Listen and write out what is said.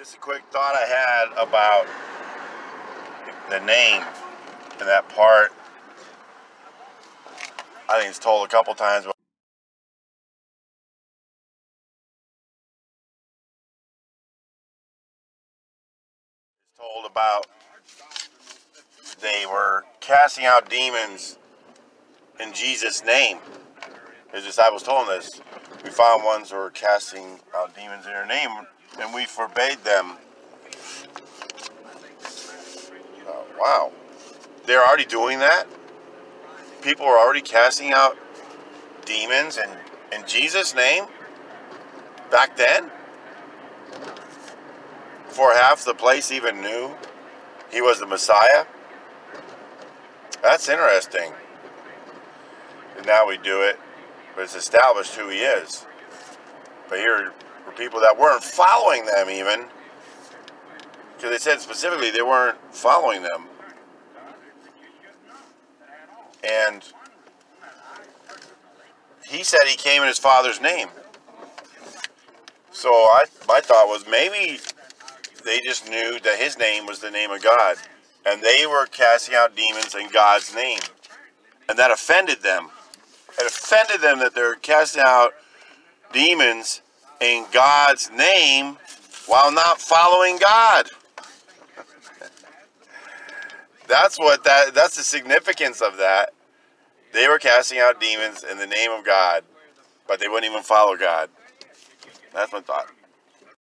Just a quick thought I had about the name in that part. I think it's told a couple times. But it's told about they were casting out demons in Jesus' name. His disciples told him this. We found ones who were casting out demons in your name, and we forbade them. Oh, wow. They're already doing that? People are already casting out demons in, in Jesus' name? Back then? Before half the place even knew he was the Messiah? That's interesting. And now we do it, but it's established who he is. But here were people that weren't following them even, because they said specifically they weren't following them. And he said he came in his father's name. So I, my thought was maybe they just knew that his name was the name of God. And they were casting out demons in God's name. And that offended them. It offended them that they're casting out demons in God's name while not following God. that's what that that's the significance of that. They were casting out demons in the name of God, but they wouldn't even follow God. That's my thought.